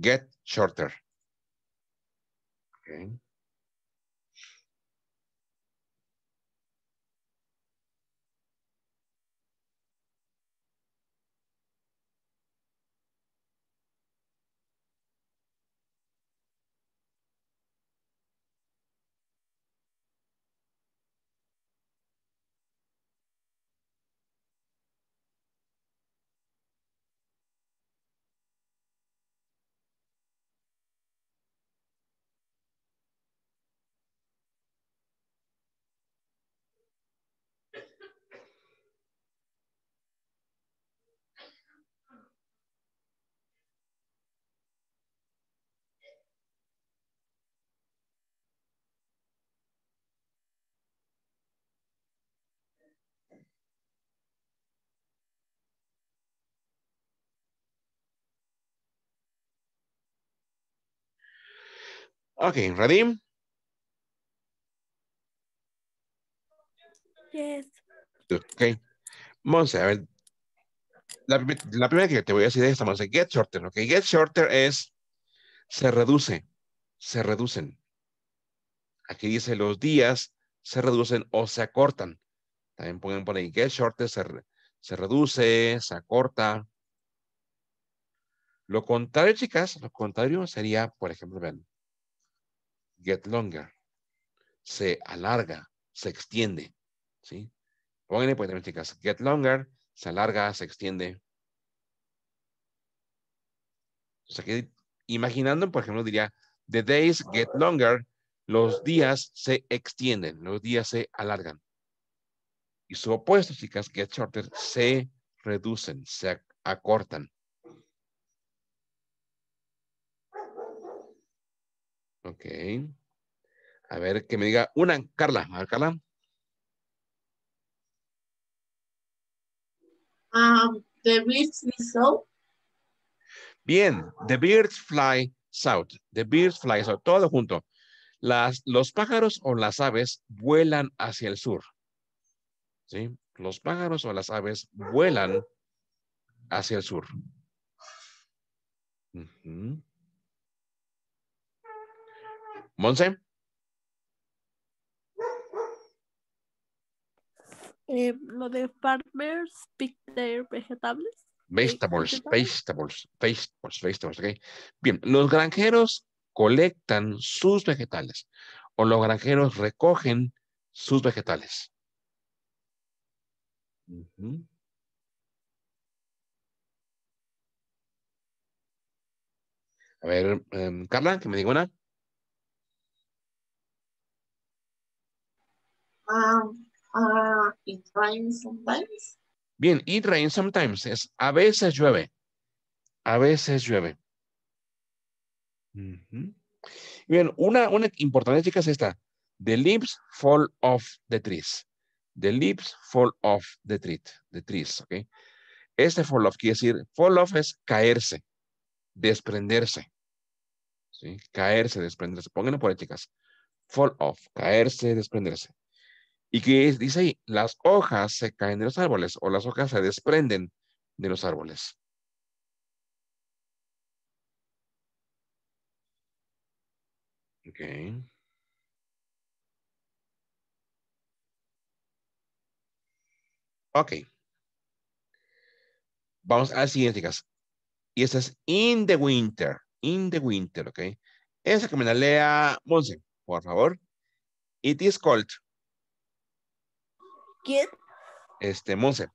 get shorter. Okay. Okay, ready? Yes. Ok. Monse, a ver. La, la, primera que te voy a decir es esta, Monse. Get shorter, ok. Get shorter es, se reduce, se reducen. Aquí dice los días se reducen o se acortan. También pueden poner get shorter, se, se reduce, se acorta. Lo contrario, chicas, lo contrario sería, por ejemplo, vean, get longer. Se alarga, se extiende. ¿Sí? Pónganle pues también, chicas, get longer, se alarga, se extiende. Entonces aquí, imaginando, por ejemplo, diría, the days get longer, los días se extienden, los días se alargan. Y su opuesto, chicas, get shorter, se reducen, se acortan. Ok. A ver, que me diga una, Carla. A ver, Carla. Um, the birds fly south. Bien, the birds fly south. The birds fly south. Todo junto. Las, los pájaros o las aves vuelan hacia el sur. ¿Sí? Los pájaros o las aves vuelan hacia el sur. Uh -huh. Monse. Eh, lo de farmers pick their vegetables. Vegetables, vegetables, vegetables, vegetables, ok. Bien, los granjeros colectan sus vegetales o los granjeros recogen sus vegetales. Uh -huh. A ver, um, Carla, que me diga una. Um, uh, it rains sometimes. Bien, it rains sometimes. Es a veces llueve. A veces llueve. Uh -huh. Bien, una, una importante, chicas, es esta. The leaves fall off the trees. The leaves fall off the tree. The trees, ¿ok? Este fall off quiere decir, fall off es caerse, desprenderse. ¿Sí? Caerse, desprenderse. Pónganlo por ahí, chicas. Fall off, caerse, desprenderse. Y que dice ahí, las hojas se caen de los árboles o las hojas se desprenden de los árboles. Ok. Ok. Vamos a la siguiente, chicas. Y esta es in the winter. In the winter, ok. Esa que me la lea Monse, por favor. It is cold. ¿Quién? Este, Monse.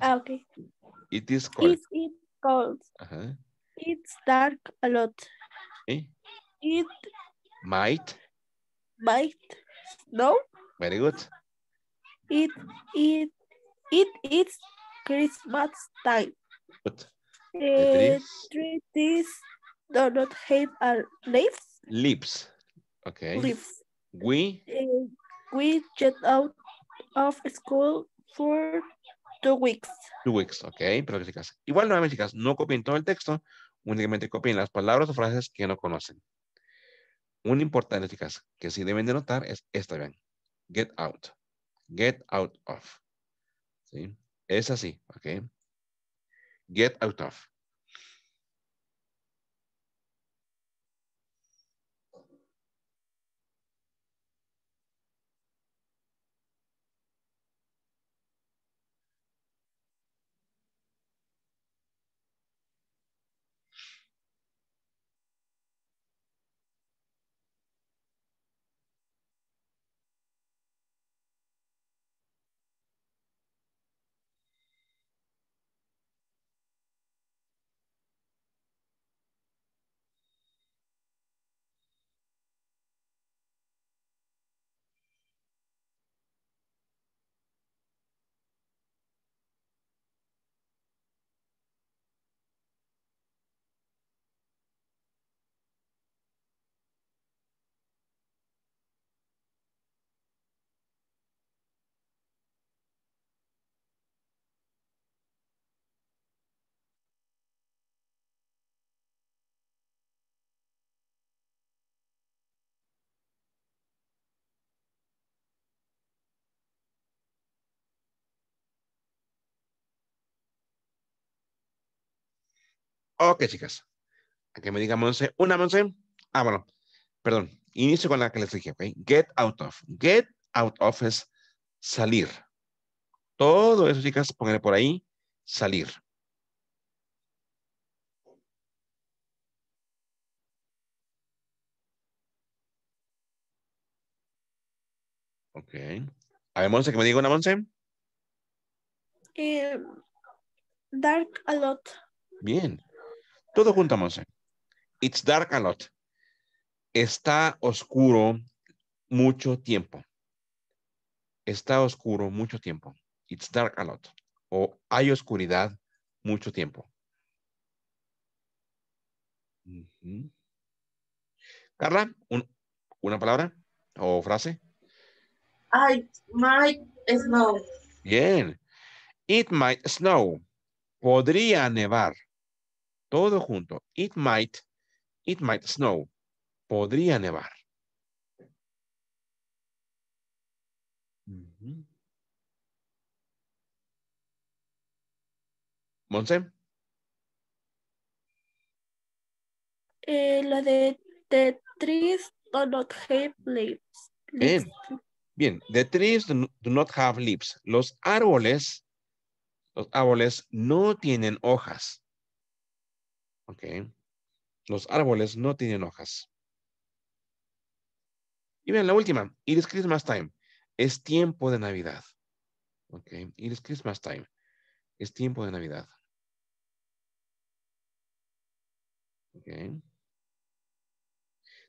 Ah, ok. It is cold. Is it cold? Ajá. It's dark a lot. ¿Eh? It Might. might No. Very good. It it it is Christmas time. Good. The trees? trees do not have a leaves. Leaves. Okay. Leaves. We. Uh, we jet out of school for two weeks. Two weeks, ok, pero chicas, igual nuevamente chicas, no copien todo el texto, únicamente copien las palabras o frases que no conocen. Un importante chicas, que sí deben de notar es esta, vean, get out, get out of, ¿sí? Es así, ok. Get out of. Ok, chicas. A que me diga Monse. Una, Monse. Ah, bueno. Perdón. Inicio con la que les dije, ok. Get out of. Get out of es salir. Todo eso, chicas, pónganle por ahí. Salir. Ok. A ver, Monse, que me diga una, Monse. Eh, dark a lot. Bien. Todo junto, Monse. It's dark a lot. Está oscuro mucho tiempo. Está oscuro mucho tiempo. It's dark a lot. O hay oscuridad mucho tiempo. Carla, un- una palabra o frase. I might snow. Bien. It might snow. Podría nevar. Todo junto. It might. It might snow. Podría nevar. Monse. Eh, la de the trees do not have leaves. Bien. Bien. The trees do not have leaves. Los árboles, los árboles no tienen hojas. Ok. Los árboles no tienen hojas. Y bien, la última. It is Christmas time. Es tiempo de Navidad. Ok. It is Christmas time. Es tiempo de Navidad. Ok.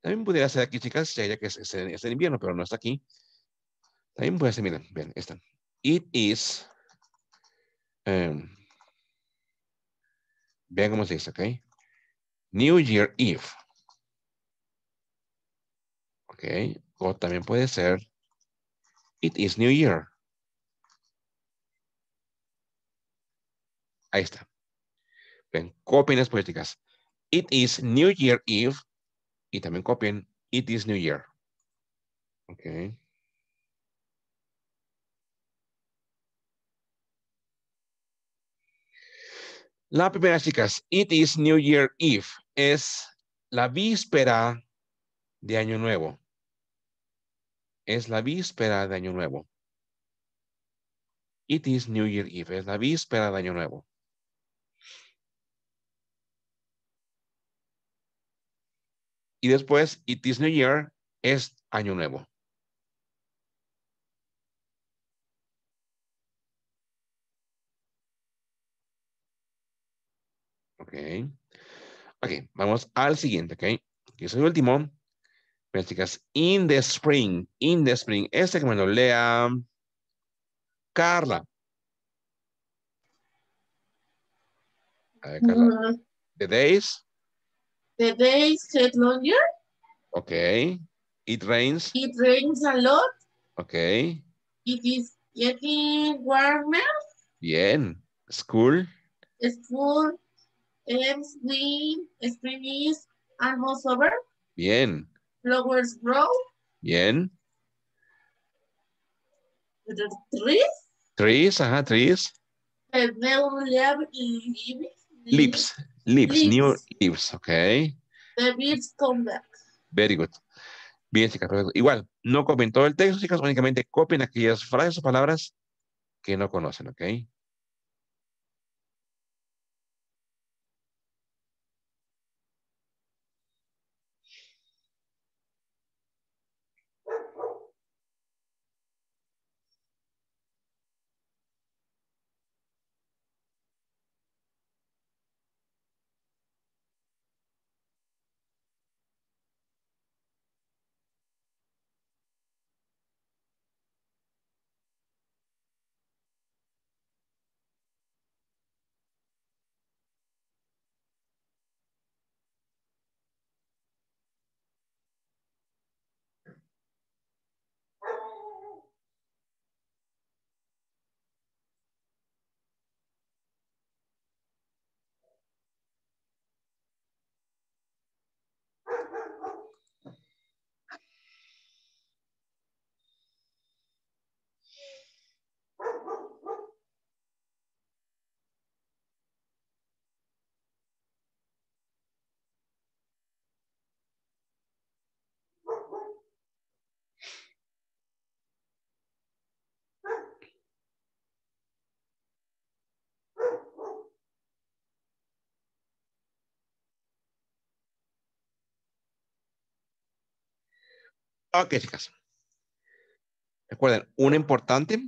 También pudiera ser aquí, chicas, ya que es, es en invierno, pero no está aquí. También puede ser, miren, bien, esta. It is. em, vean cómo se dice, ok. New Year Eve. Ok. O también puede ser. It is New Year. Ahí está. Ven, copien las políticas. It is New Year Eve. Y también copien. It is New Year. Ok. La primera, chicas. It is New Year Eve. Es la víspera de Año Nuevo. Es la víspera de Año Nuevo. It is New Year Eve. Es la víspera de Año Nuevo. Y después, It is New Year es Año Nuevo. Ok. Ok, vamos al siguiente, ok. Que es el último. Chicas, in the spring, in the spring. Este que me lo lea Carla. A ver, Carla. Mm, The days, the days get longer. ok. It rains, It rains a lot. ok. It is getting warmer. Bien. School, School ends when spring is almost over. bien. Flowers grow. Bien. Trees. Trees, ajá, trees. Leaves. Lips, lips, new Lips. lips, ok. The birds come back. Very good. Bien, chicas, perfecto. Igual, no copien todo el texto, chicas, únicamente copien aquellas frases o palabras que no conocen, ¿ok? Ok, chicas. Recuerden, una importante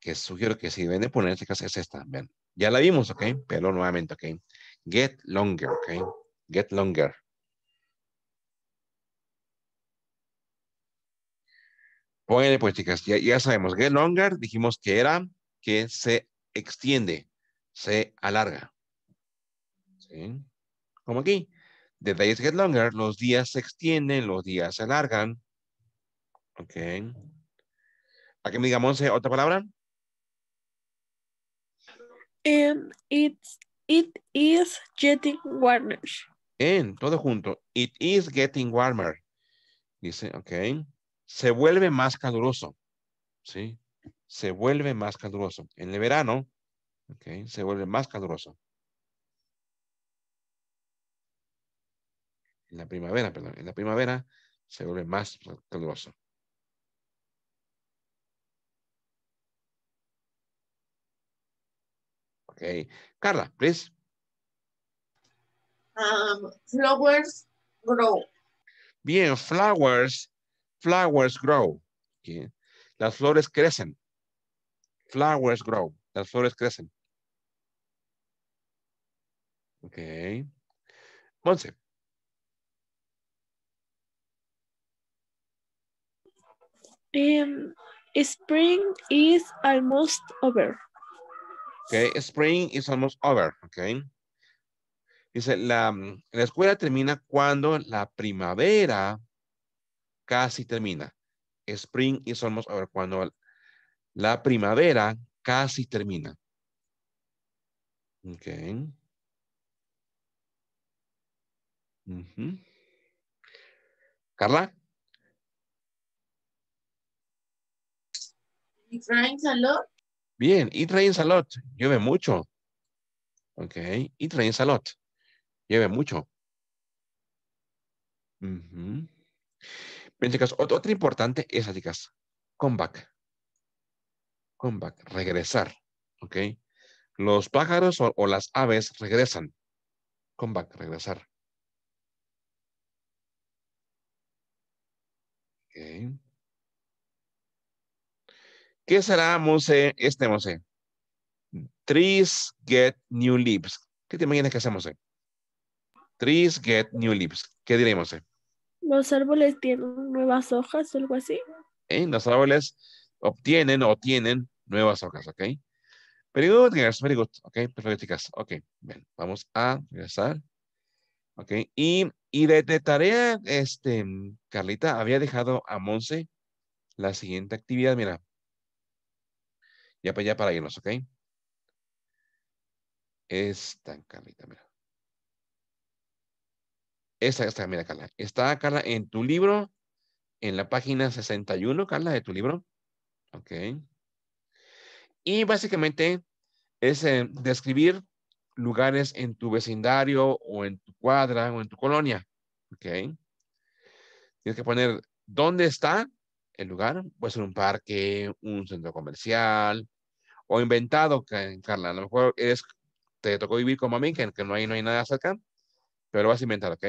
que sugiero que si deben de poner, chicas, es esta. Vean, ya la vimos, ok, pero nuevamente, ok. Get longer, ok. Get longer. Pónganle pues, chicas, ya, ya sabemos, get longer, dijimos que era que se extiende, se alarga. ¿Sí? Como aquí. The days get longer, los días se extienden, los días se alargan. Ok. ¿A qué me digamos otra palabra? And it's, it is getting warmer. En, todo junto. It is getting warmer. Dice, ok. Se vuelve más caluroso. ¿Sí? Se vuelve más caluroso. En el verano, ok, se vuelve más caluroso. En la primavera, perdón. En la primavera se vuelve más caluroso. Ok. Carla, please. Um, flowers grow. Bien, flowers, flowers grow. Okay. Las flores crecen. Flowers grow. Las flores crecen. Ok. Monse. Um, spring is almost over. Okay, spring is almost over. Okay. Dice, la, la escuela termina cuando la primavera casi termina. Spring is almost over. Cuando la primavera casi termina. Ok. -huh. Carla. Bien, it rains a lot. Llueve mucho. Ok, it rains a lot. Llueve mucho. Uh -huh. Bien, chicas, otra importante es, chicas, come back. Come back, regresar. Ok. Los pájaros o, o las aves regresan. Come back, regresar. Ok. ¿Qué será, Monse, este, Monse? Trees get new leaves. ¿Qué te imaginas que hacemos? Eh? Trees get new leaves. ¿Qué diremos? Eh? Los árboles tienen nuevas hojas o algo así. ¿Eh? Los árboles obtienen o tienen nuevas hojas, ¿ok? Very good, girls, very good. Ok, perfecto, chicas. Ok, bien, vamos a regresar. Ok, y, y de, de, tarea, este, Carlita había dejado a Monse la siguiente actividad, mira. Ya para allá para irnos, ¿ok? Esta, Carlita, mira. Esta, esta, mira, Carla. Está, Carla, en tu libro, en la página 61, Carla, de tu libro. Ok. Y básicamente es eh, describir lugares en tu vecindario o en tu cuadra o en tu colonia. Ok. Tienes que poner dónde está el lugar. Puede ser un parque, un centro comercial o inventado, Carla. A lo mejor es, te tocó vivir como a mí, que, que no, hay, no hay nada cerca, pero lo vas a inventar, ¿ok?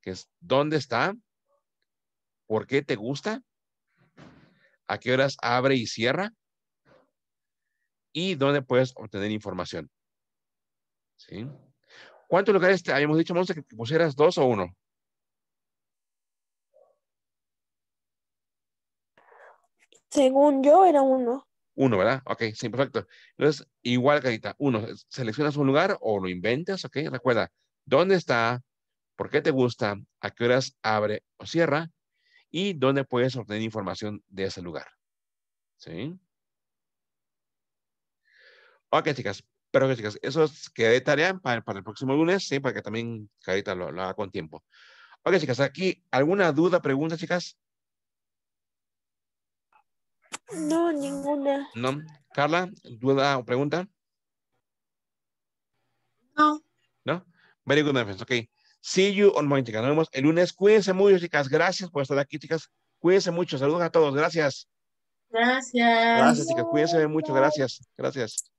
Que es dónde está, por qué te gusta, a qué horas abre y cierra y dónde puedes obtener información. ¿Sí? ¿Cuántos lugares te habíamos dicho, Monse, que pusieras dos o uno? Según yo era uno. Uno, ¿verdad? Ok, sí, perfecto. Entonces, igual, Carita, uno, seleccionas un lugar o lo inventas, ok. Recuerda, ¿dónde está? ¿Por qué te gusta? ¿A qué horas abre o cierra? Y dónde puedes obtener información de ese lugar. ¿Sí? Ok, chicas. Pero chicas, eso es que de tarea para, para, el próximo lunes, sí, para que también Carita lo, lo haga con tiempo. Ok, chicas, aquí, ¿alguna duda, pregunta, chicas? No, ninguna. No. Carla, ¿duda o pregunta? No. No. Very good, my friends. Okay. See you on Monday, chicas. Nos vemos el lunes. Cuídense mucho, chicas. Gracias por estar aquí, chicas. Cuídense mucho. Saludos a todos. Gracias. Gracias. Gracias, chicas. Cuídense mucho. Gracias. Gracias.